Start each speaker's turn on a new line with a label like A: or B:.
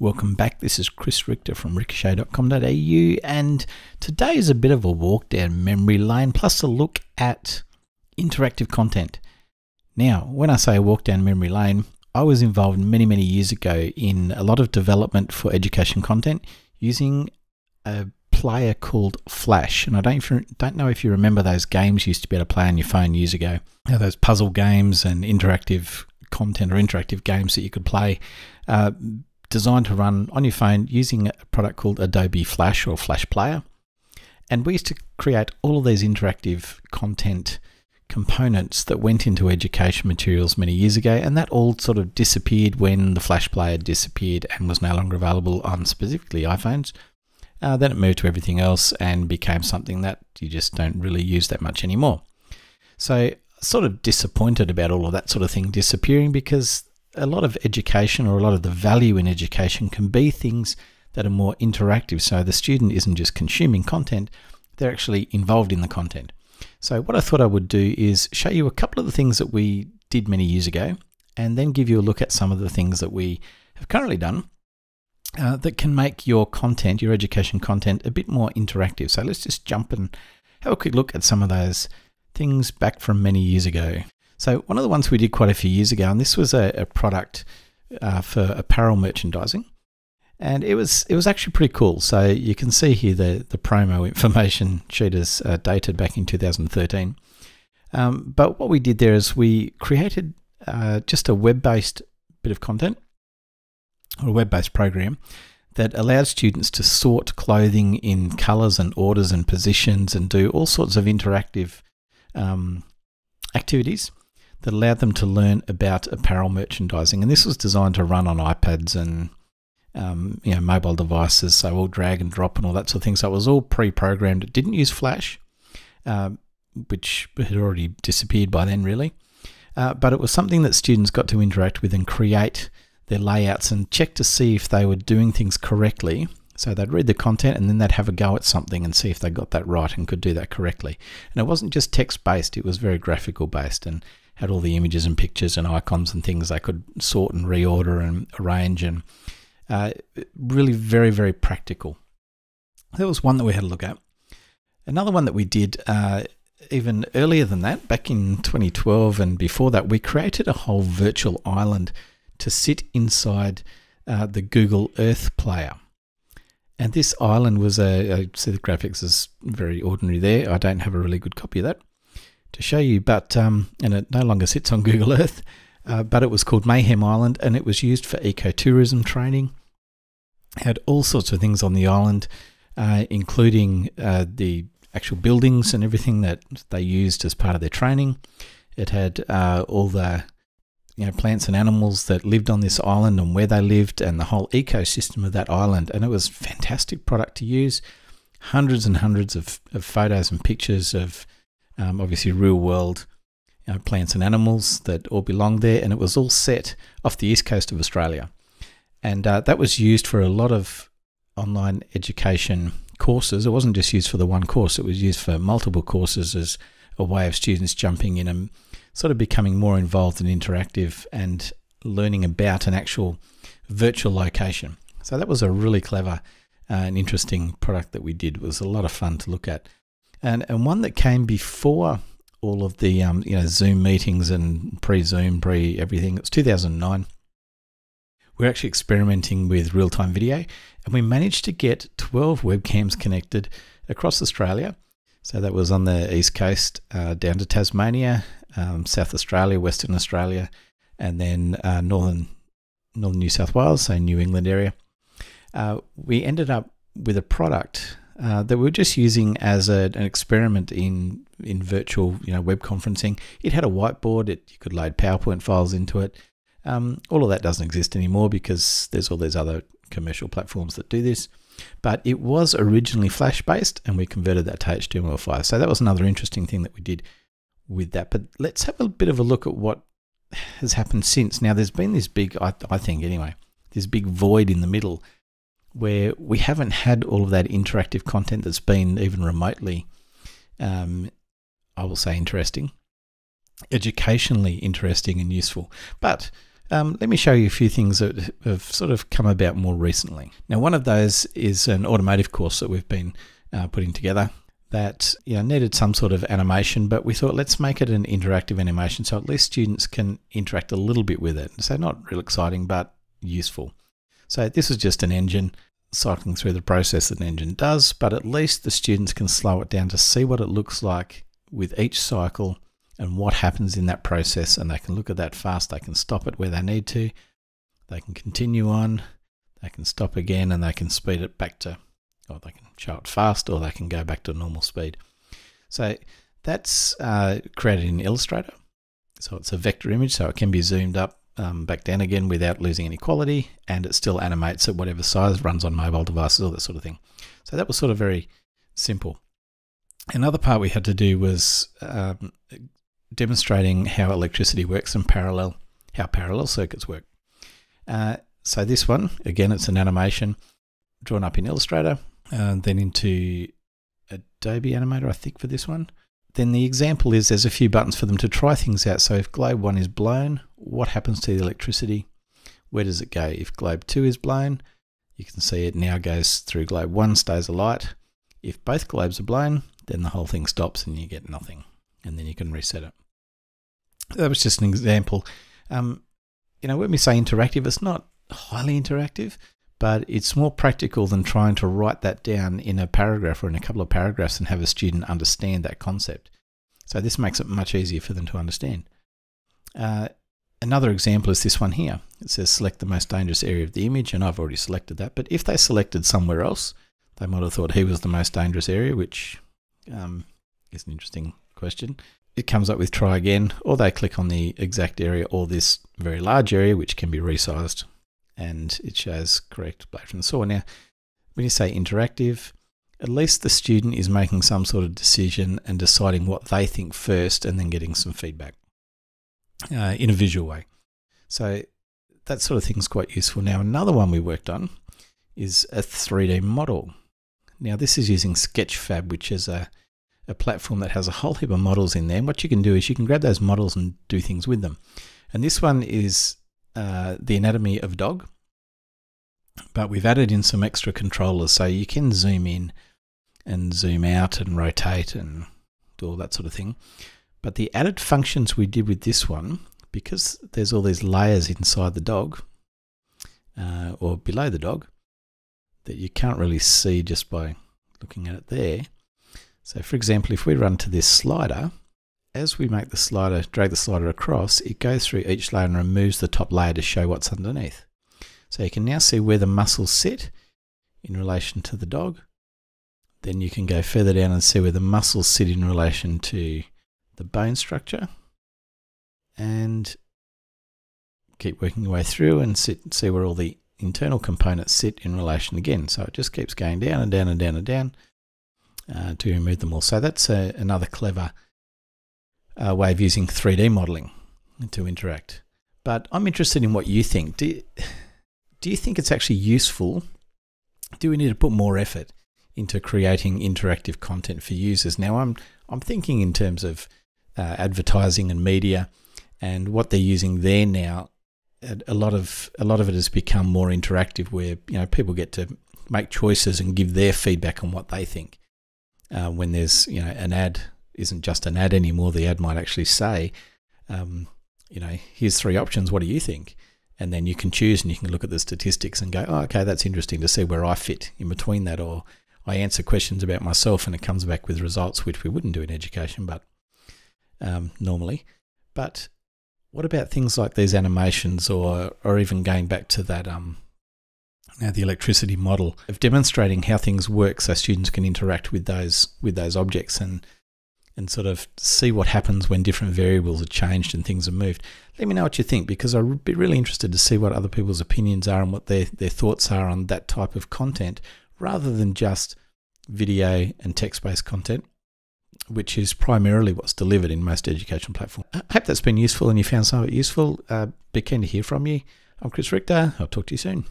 A: Welcome back. This is Chris Richter from ricoshae.com.au, and today is a bit of a walk down memory lane plus a look at interactive content. Now, when I say walk down memory lane, I was involved many, many years ago in a lot of development for education content using a player called Flash. And I don't, don't know if you remember those games you used to be able to play on your phone years ago. You know, those puzzle games and interactive content or interactive games that you could play. Uh, designed to run on your phone using a product called Adobe Flash or Flash Player. And we used to create all of these interactive content components that went into education materials many years ago, and that all sort of disappeared when the Flash Player disappeared and was no longer available on specifically iPhones. Uh, then it moved to everything else and became something that you just don't really use that much anymore. So, sort of disappointed about all of that sort of thing disappearing because a lot of education or a lot of the value in education can be things that are more interactive. So the student isn't just consuming content, they're actually involved in the content. So what I thought I would do is show you a couple of the things that we did many years ago and then give you a look at some of the things that we have currently done uh, that can make your content, your education content, a bit more interactive. So let's just jump and have a quick look at some of those things back from many years ago. So one of the ones we did quite a few years ago, and this was a, a product uh, for apparel merchandising, and it was it was actually pretty cool. So you can see here the the promo information sheet is uh, dated back in 2013. Um, but what we did there is we created uh, just a web-based bit of content or a web-based program that allowed students to sort clothing in colors and orders and positions and do all sorts of interactive um, activities that allowed them to learn about apparel merchandising. And this was designed to run on iPads and um, you know mobile devices, so all drag and drop and all that sort of thing. So it was all pre-programmed. It didn't use Flash, uh, which had already disappeared by then, really. Uh, but it was something that students got to interact with and create their layouts and check to see if they were doing things correctly. So they'd read the content and then they'd have a go at something and see if they got that right and could do that correctly. And it wasn't just text based, it was very graphical based. And had all the images and pictures and icons and things they could sort and reorder and arrange and uh, really very very practical. That was one that we had a look at. Another one that we did uh, even earlier than that back in 2012 and before that we created a whole virtual island to sit inside uh, the google earth player. And this island was a, I see the graphics is very ordinary there. I don't have a really good copy of that to show you, but um, and it no longer sits on Google Earth, uh, but it was called Mayhem Island and it was used for ecotourism training. Had all sorts of things on the island, uh, including uh, the actual buildings and everything that they used as part of their training. It had uh, all the you know plants and animals that lived on this island and where they lived and the whole ecosystem of that island, and it was fantastic product to use. Hundreds and hundreds of, of photos and pictures of um, obviously real world you know, plants and animals that all belong there, and it was all set off the east coast of Australia. And uh, that was used for a lot of online education courses. It wasn't just used for the one course, it was used for multiple courses as a way of students jumping in and sort of becoming more involved and interactive and learning about an actual virtual location. So that was a really clever uh, and interesting product that we did. It was a lot of fun to look at and and one that came before all of the um, you know Zoom meetings and pre-Zoom, pre everything. It was 2009. We we're actually experimenting with real-time video, and we managed to get 12 webcams connected across Australia. So that was on the east coast, uh, down to Tasmania, um, South Australia, Western Australia, and then uh, northern northern New South Wales, so New England area. Uh, we ended up with a product uh, that we are just using as a, an experiment in in virtual you know web conferencing. It had a whiteboard. It you could load PowerPoint files into it. Um, all of that doesn't exist anymore because there's all these other commercial platforms that do this. But it was originally Flash based, and we converted that to HTML5. So that was another interesting thing that we did with that. But let's have a bit of a look at what has happened since. Now, there's been this big, I, I think anyway, this big void in the middle where we haven't had all of that interactive content that's been even remotely, um, I will say, interesting, educationally interesting and useful. But Um, let me show you a few things that have sort of come about more recently. Now, one of those is an automotive course that we've been uh, putting together that you know, needed some sort of animation, but we thought let's make it an interactive animation so at least students can interact a little bit with it. So not real exciting, but useful. So this is just an engine cycling through the process that an engine does, but at least the students can slow it down to see what it looks like with each cycle and what happens in that process and they can look at that fast they can stop it where they need to they can continue on they can stop again and they can speed it back to or they can show it fast or they can go back to normal speed. So that's uh, created in illustrator. So it's a vector image so it can be zoomed up um, back down again without losing any quality and it still animates at whatever size runs on mobile devices all that sort of thing so that was sort of very simple Another part we had to do was um, demonstrating how electricity works and parallel how parallel circuits work. Uh, so this one, again, it's an animation drawn up in Illustrator, uh, then into Adobe Animator, I think, for this one. Then the example is there's a few buttons for them to try things out. So if globe 1 is blown, what happens to the electricity? Where does it go? If globe 2 is blown, you can see it now goes through globe 1, stays alight. If both globes are blown, then the whole thing stops and you get nothing. And then you can reset it. That was just an example. Um, you know, when we say interactive, it's not highly interactive, but it's more practical than trying to write that down in a paragraph or in a couple of paragraphs and have a student understand that concept. So this makes it much easier for them to understand. Uh, another example is this one here. It says select the most dangerous area of the image, and I've already selected that. But if they selected somewhere else, they might have thought he was the most dangerous area, which um, is an interesting question. It comes up with try again, or they click on the exact area or this very large area, which can be resized, and it shows correct blade from the saw. Now, when you say interactive, at least the student is making some sort of decision and deciding what they think first and then getting some feedback uh, in a visual way. So that sort of thing is quite useful. Now, another one we worked on is a 3D model. Now, this is using Sketchfab, which is a a platform that has a whole heap of models in there. And what you can do is you can grab those models and do things with them. And this one is uh, the anatomy of dog, but we've added in some extra controllers so you can zoom in and zoom out and rotate and do all that sort of thing. But the added functions we did with this one, because there's all these layers inside the dog uh, or below the dog that you can't really see just by looking at it there, so for example, if we run to this slider, as we make the slider, drag the slider across, it goes through each layer and removes the top layer to show what's underneath. So you can now see where the muscles sit in relation to the dog. Then you can go further down and see where the muscles sit in relation to the bone structure. And keep working your way through and sit, see where all the internal components sit in relation again. So it just keeps going down and down and down and down uh, to remove them all. So that's a, another clever way of using 3D modeling to interact. But I'm interested in what you think. Do you, do you think it's actually useful? Do we need to put more effort into creating interactive content for users? Now, I'm I'm thinking in terms of uh, advertising and media, and what they're using there now. A lot of a lot of it has become more interactive, where you know people get to make choices and give their feedback on what they think uh, when there's you know an ad isn't just an ad anymore. The ad might actually say, um, you know, here's three options. What do you think? And then you can choose and you can look at the statistics and go, oh, okay, that's interesting to see where I fit in between that. Or I answer questions about myself and it comes back with results, which we wouldn't do in education, but um, normally. But what about things like these animations or, or even going back to that um, now the electricity model of demonstrating how things work so students can interact with those with those objects and and sort of see what happens when different variables are changed and things are moved. Let me know what you think because I'd be really interested to see what other people's opinions are and what their, their thoughts are on that type of content rather than just video and text-based content, which is primarily what's delivered in most education platforms. I hope that's been useful and you found some of it useful. Uh, be keen to hear from you. I'm Chris Richter. I'll talk to you soon.